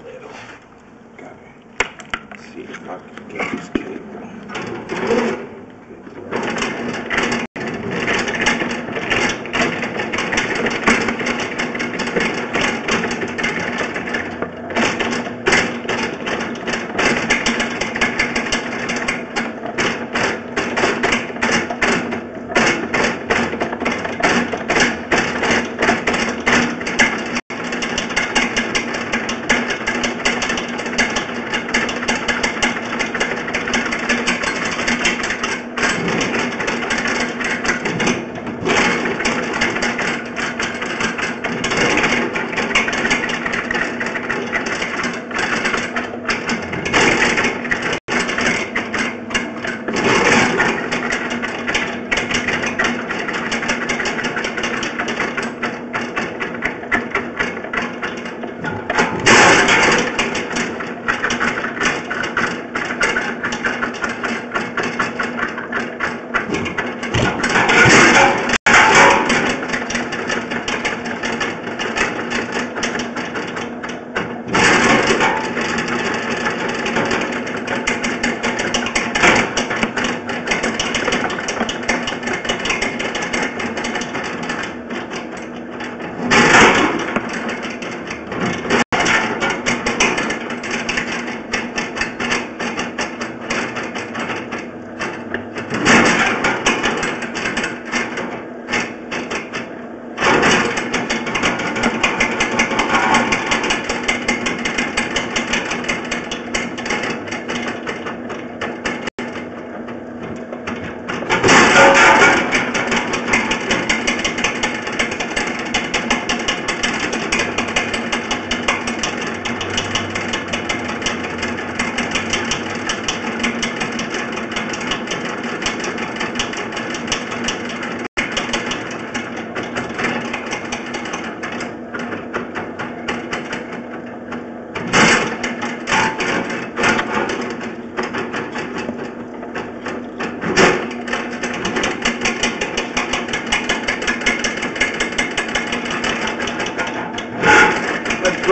little. Gotta see if I can get this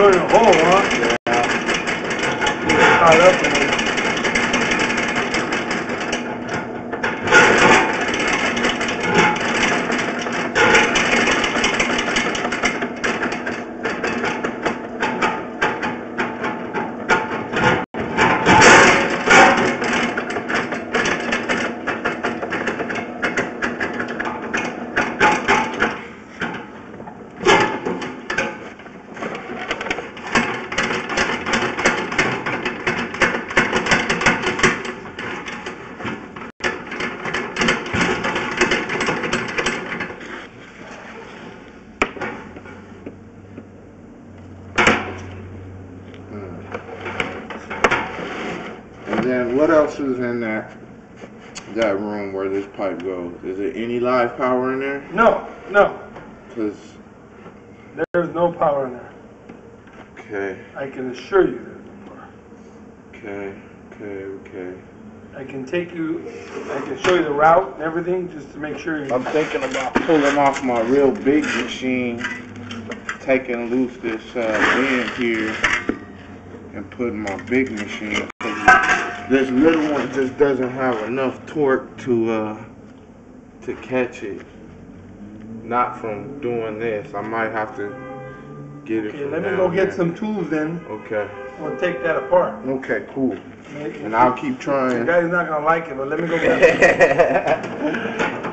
Burn Hall, ó. Is in that that room where this pipe goes? Is there any live power in there? No, no, Cause there's no power in there. okay, I can assure you there's no power. okay, okay, okay. I can take you, I can show you the route and everything, just to make sure you. I'm thinking about pulling off my real big machine, taking loose this uh, bend here, and putting my big machine. This little one just doesn't have enough torque to uh, to catch it. Not from doing this. I might have to get it. Okay, let me go get some tools then, Okay. we'll take that apart. Okay. Cool. The And I'll keep trying. The guy's not gonna like it, but let me go get Let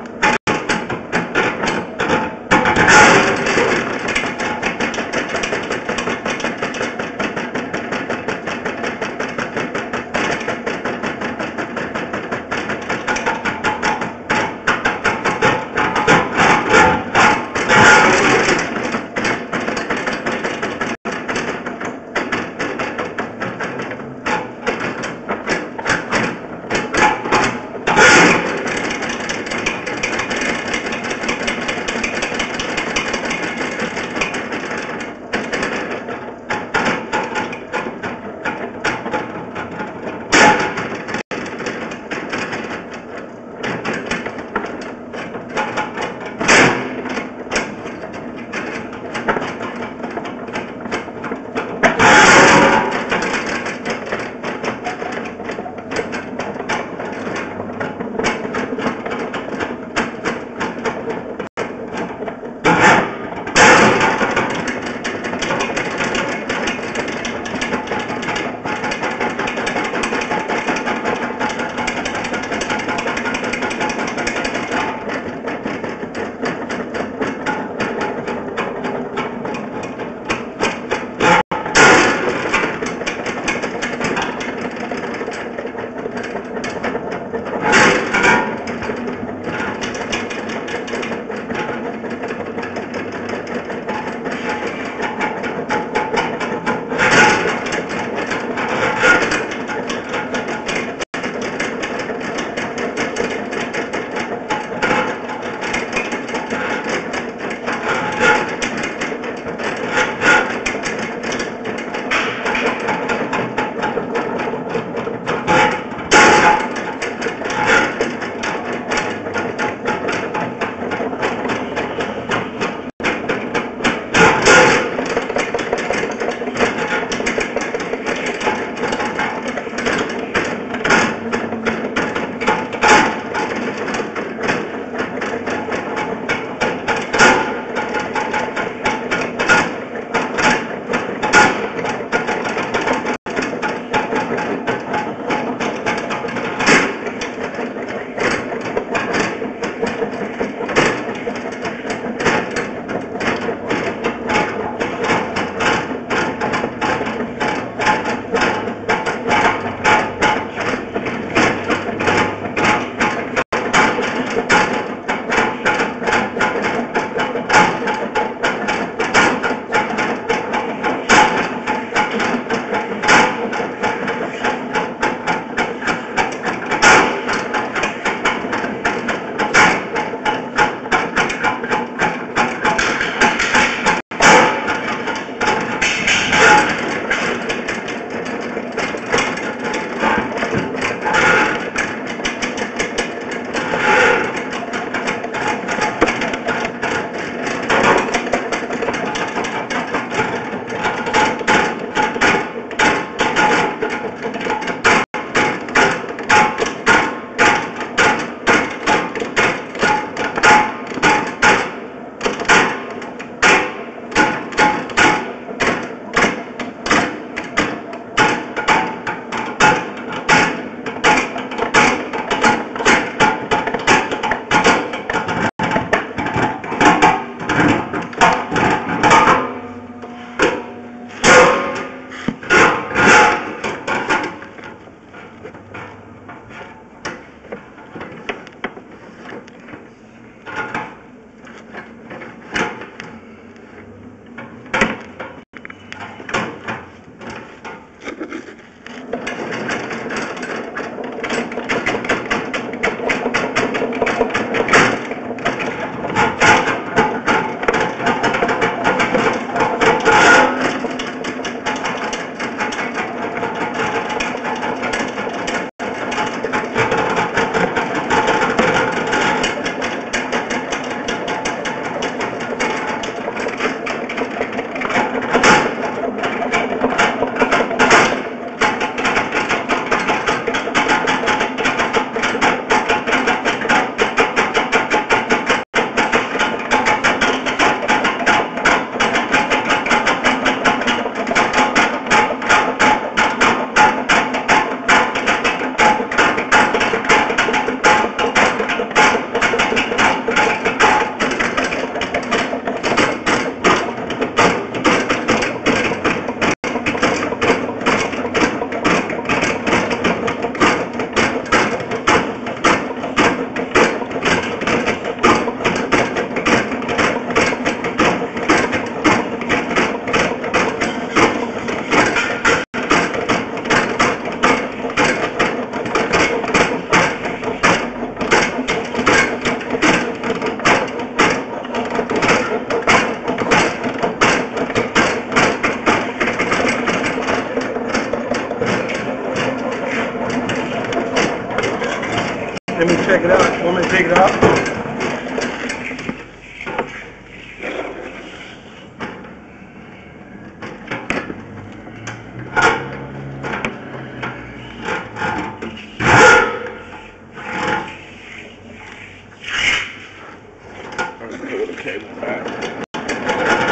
pull the cable back.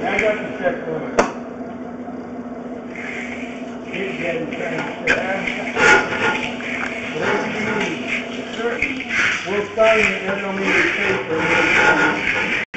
I got the check for it. He's getting trained. Whatever you need. Sure. We'll sign it, and don't need for it.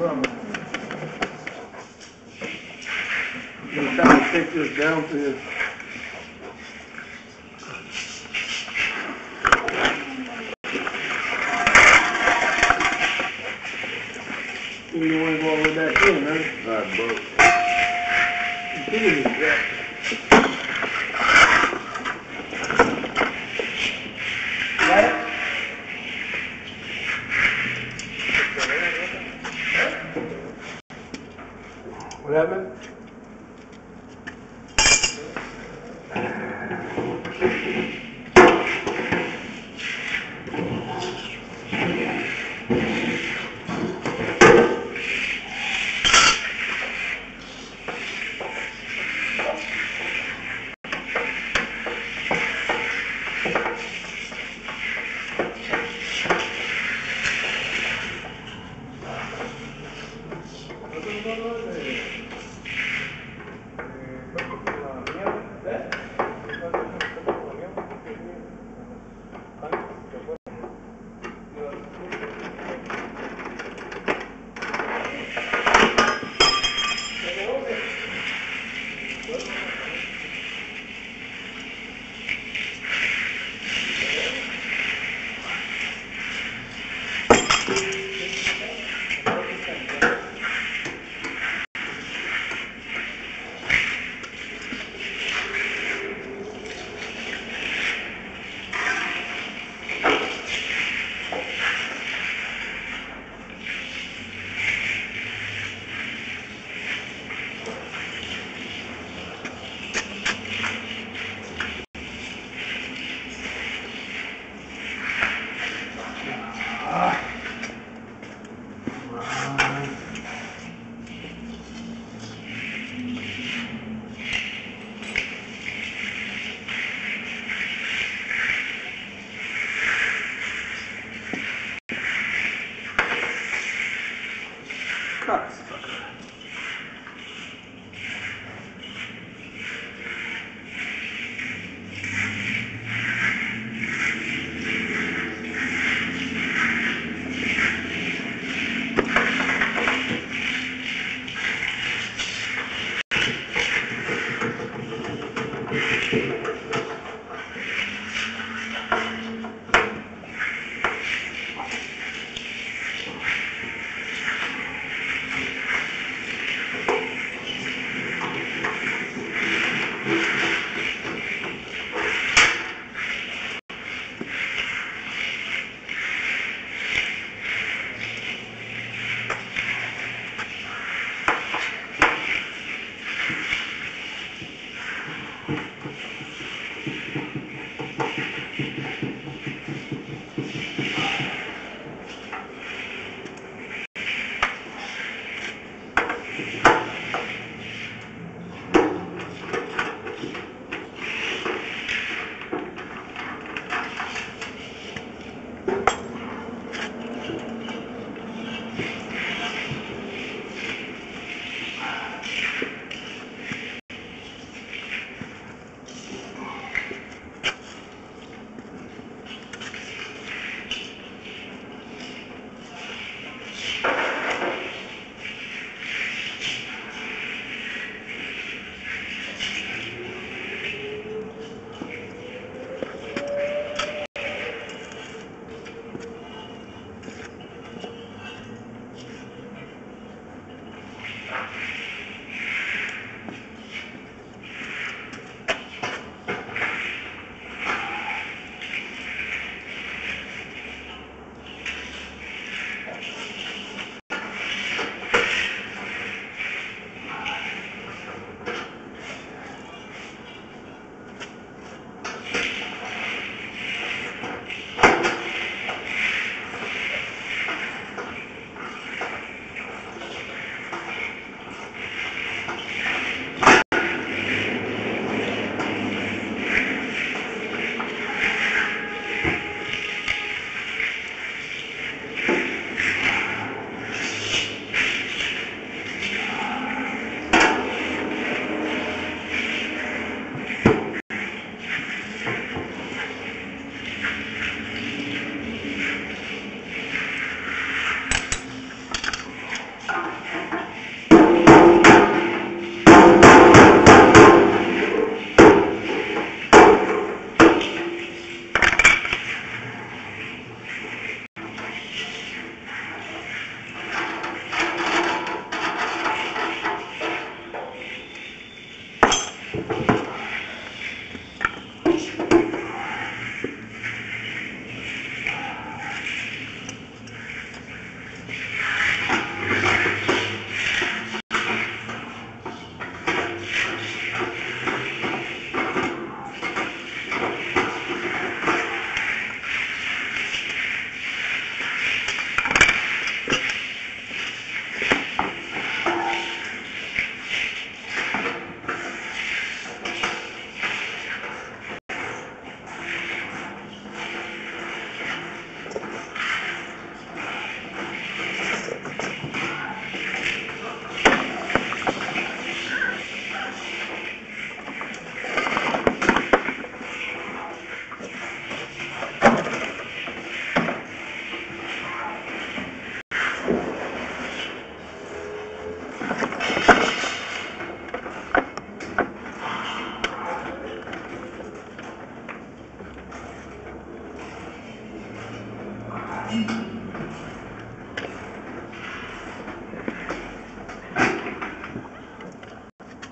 I'm trying to take this down to you. You wanna go over that in, huh? Alright, bro.